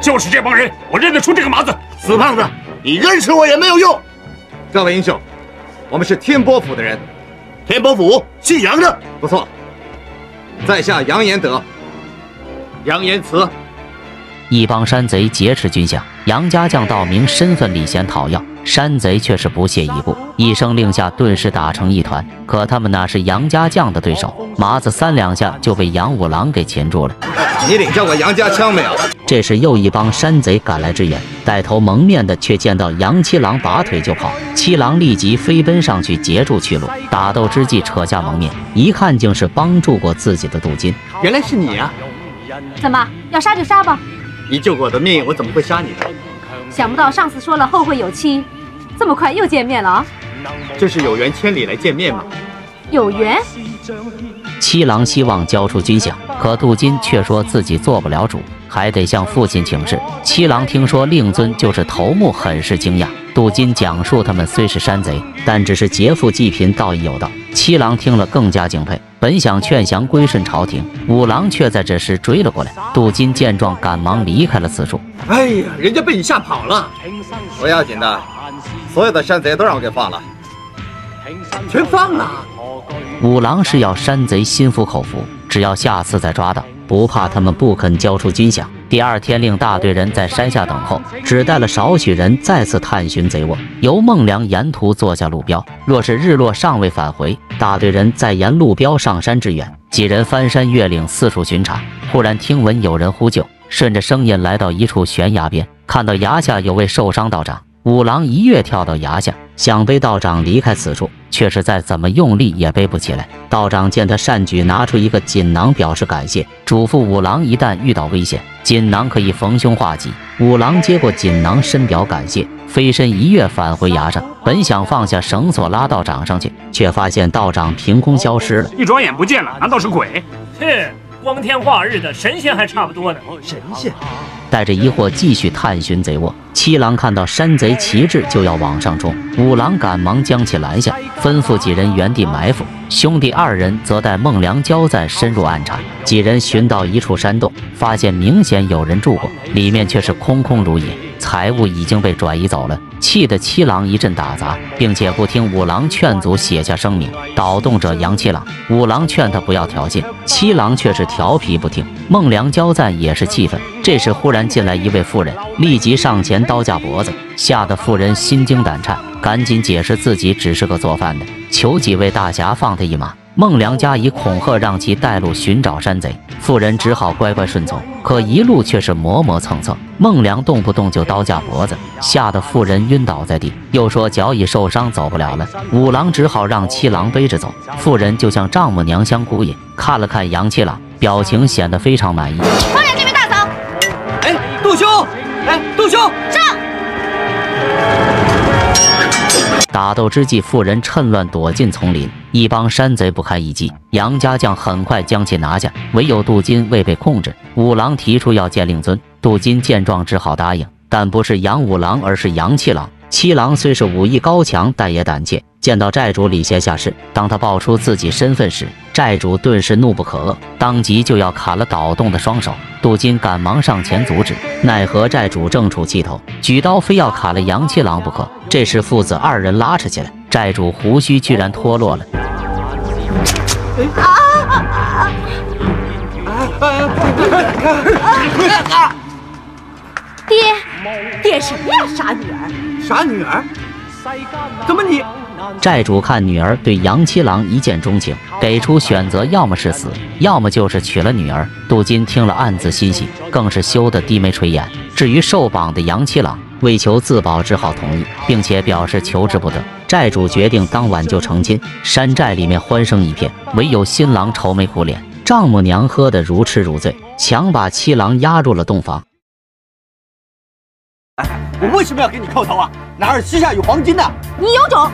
就是这帮人，我认得出这个麻子。死胖子，你认识我也没有用。各位英雄，我们是天波府的人。天波府，姓杨的，不错。在下杨延德，杨延慈。一帮山贼劫持军饷，杨家将道明身份礼贤讨要，山贼却是不屑一顾，一声令下，顿时打成一团。可他们哪是杨家将的对手？麻子三两下就被杨五郎给擒住了。你领教过杨家枪没有？这时又一帮山贼赶来支援，带头蒙面的却见到杨七郎拔腿就跑，七郎立即飞奔上去截住去路。打斗之际扯下蒙面，一看竟是帮助过自己的杜金。原来是你啊！怎么要杀就杀吧？你救过我的命，我怎么会杀你呢？想不到上次说了后会有期，这么快又见面了啊！这是有缘千里来见面吗？有缘。七郎希望交出军饷，可杜金却说自己做不了主，还得向父亲请示。七郎听说令尊就是头目，很是惊讶。杜金讲述他们虽是山贼，但只是劫富济贫，道义有道。七郎听了更加敬佩，本想劝降归顺朝廷，五郎却在这时追了过来。杜金见状，赶忙离开了此处。哎呀，人家被你吓跑了，不要紧的，所有的山贼都让我给放了，全放了。五郎是要山贼心服口服，只要下次再抓到，不怕他们不肯交出军饷。第二天，令大队人在山下等候，只带了少许人再次探寻贼窝。由孟良沿途做下路标，若是日落尚未返回，大队人再沿路标上山支援。几人翻山越岭，四处巡查。忽然听闻有人呼救，顺着声音来到一处悬崖边，看到崖下有位受伤道长。五郎一跃跳到崖下，想背道长离开此处，却是再怎么用力也背不起来。道长见他善举，拿出一个锦囊表示感谢，嘱咐五郎一旦遇到危险，锦囊可以逢凶化吉。五郎接过锦囊，深表感谢，飞身一跃返回崖上，本想放下绳索拉道长上去，却发现道长凭空消失了，一转眼不见了，难道是鬼？哼！光天化日的，神仙还差不多呢。神仙，带着疑惑继续探寻贼窝。七郎看到山贼旗帜，就要往上冲。五郎赶忙将其拦下，吩咐几人原地埋伏。兄弟二人则带孟良交赞深入暗查。几人寻到一处山洞，发现明显有人住过，里面却是空空如也，财物已经被转移走了。气得七郎一阵打杂，并且不听五郎劝阻，写下声明：捣动者杨七郎。五郎劝他不要挑衅，七郎却是调皮不听。孟良交赞也是气愤。这时忽然进来一位妇人，立即上前刀架脖子，吓得妇人心惊胆颤，赶紧解释自己只是个做饭的，求几位大侠放他一马。孟良加以恐吓，让其带路寻找山贼。妇人只好乖乖顺从，可一路却是磨磨蹭蹭。孟良动不动就刀架脖子，吓得妇人晕倒在地，又说脚已受伤走不了了。五郎只好让七郎背着走。妇人就像丈母娘相姑爷，看了看杨七郎，表情显得非常满意。哎，杜兄，上！打斗之际，妇人趁乱躲进丛林，一帮山贼不堪一击，杨家将很快将其拿下，唯有杜金未被控制。五郎提出要见令尊，杜金见状只好答应，但不是杨五郎，而是杨七郎。七郎虽是武艺高强，但也胆怯。见到寨主礼贤下士，当他报出自己身份时，寨主顿时怒不可遏，当即就要砍了倒动的双手。杜金赶忙上前阻止，奈何债主正处气头，举刀非要砍了杨七郎不可。这时父子二人拉扯起来，债主胡须居然脱落了。啊爹，爹什么呀？傻女儿！傻女儿？怎么你？寨主看女儿对杨七郎一见钟情，给出选择，要么是死，要么就是娶了女儿。杜金听了暗自欣喜，更是羞得低眉垂眼。至于受绑的杨七郎，为求自保，只好同意，并且表示求之不得。债主决定当晚就成亲。山寨里面欢声一片，唯有新郎愁眉苦脸，丈母娘喝得如痴如醉，强把七郎押入了洞房。我为什么要给你叩头啊？哪儿膝下有黄金呢？你有种！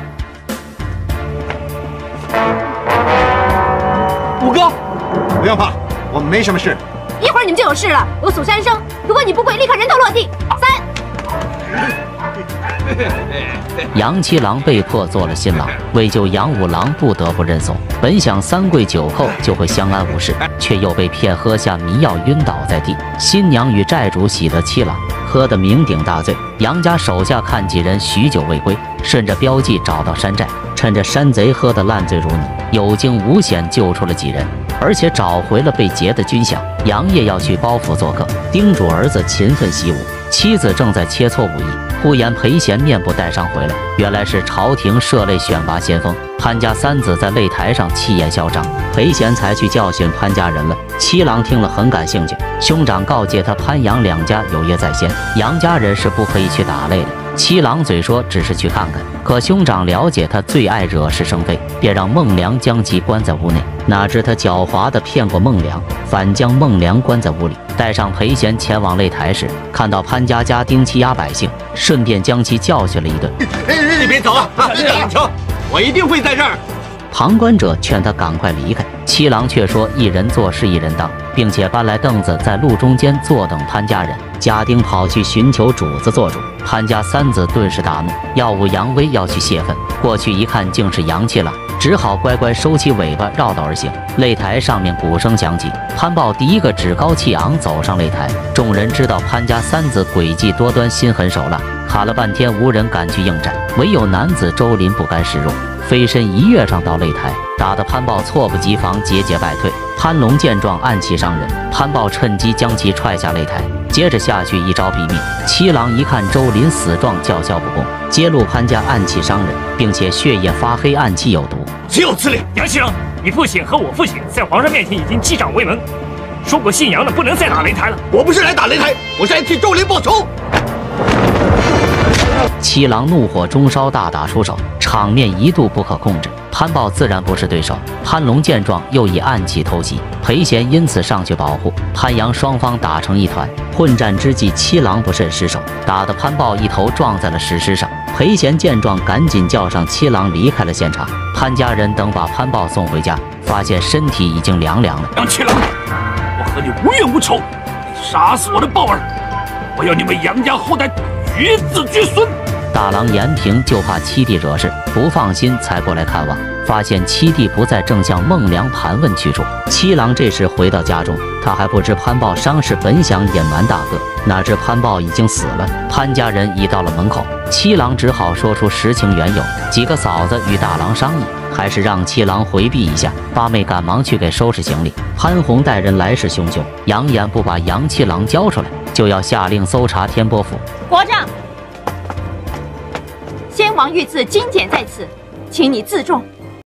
五哥，不用怕，我们没什么事。一会儿你们就有事了。我数三声，如果你不跪，立刻人头落地。三。杨七郎被迫做了新郎，为救杨五郎，不得不认怂。本想三跪九叩就会相安无事，却又被骗喝下迷药，晕倒在地。新娘与债主喜得七郎，喝得酩酊大醉。杨家手下看几人许久未归，顺着标记找到山寨，趁着山贼喝得烂醉如泥，有惊无险救出了几人，而且找回了被劫的军饷。杨业要去包府做客，叮嘱儿子勤奋习武。妻子正在切磋武艺，忽言裴贤面部带伤回来，原来是朝廷设擂选拔先锋。潘家三子在擂台上气焰嚣张，裴贤才去教训潘家人了。七郎听了很感兴趣，兄长告诫他，潘杨两家有约在先，杨家人是不可以去打擂的。七郎嘴说只是去看看，可兄长了解他最爱惹是生非，便让孟良将其关在屋内。哪知他狡猾地骗过孟良，反将孟良关在屋里。带上裴贤前往擂台时，看到潘家家丁欺压百姓，顺便将其教训了一顿。你别走啊！等着，我一定会在这儿。旁观者劝他赶快离开，七郎却说一人做事一人当，并且搬来凳子在路中间坐等潘家人。家丁跑去寻求主子做主，潘家三子顿时大怒，耀武扬威要去泄愤。过去一看，竟是杨七郎，只好乖乖收起尾巴，绕道而行。擂台上面鼓声响起，潘豹第一个趾高气昂走上擂台。众人知道潘家三子诡计多端，心狠手辣，卡了半天无人敢去应战，唯有男子周林不甘示弱。飞身一跃上到擂台，打得潘豹措不及防，节节败退。潘龙见状，暗器伤人，潘豹趁机将其踹下擂台，接着下去一招毙命。七郎一看周林死状，叫嚣不公，揭露潘家暗器伤人，并且血液发黑，暗器有毒。岂有此理！杨七郎，你父亲和我父亲在皇上面前已经击掌为盟，说过姓杨的不能再打擂台了。我不是来打擂台，我是来替周林报仇。七郎怒火中烧，大打出手，场面一度不可控制。潘豹自然不是对手。潘龙见状，又以暗器偷袭，裴贤因此上去保护。潘阳双方打成一团。混战之际，七郎不慎失手，打得潘豹一头撞在了石狮上。裴贤见状，赶紧叫上七郎离开了现场。潘家人等把潘豹送回家，发现身体已经凉凉了。杨七郎，我和你无冤无仇，你杀死我的豹儿，我要你们杨家后代与子俱孙。大郎延平就怕七弟惹事，不放心才过来看望。发现七弟不在，正向孟良盘问去处。七郎这时回到家中，他还不知潘豹伤势，本想隐瞒大哥，哪知潘豹已经死了。潘家人已到了门口，七郎只好说出实情缘由。几个嫂子与大郎商议，还是让七郎回避一下。八妹赶忙去给收拾行李。潘红带人来势汹汹，扬言不把杨七郎交出来，就要下令搜查天波府。国丈，先王御赐金简在此，请你自重。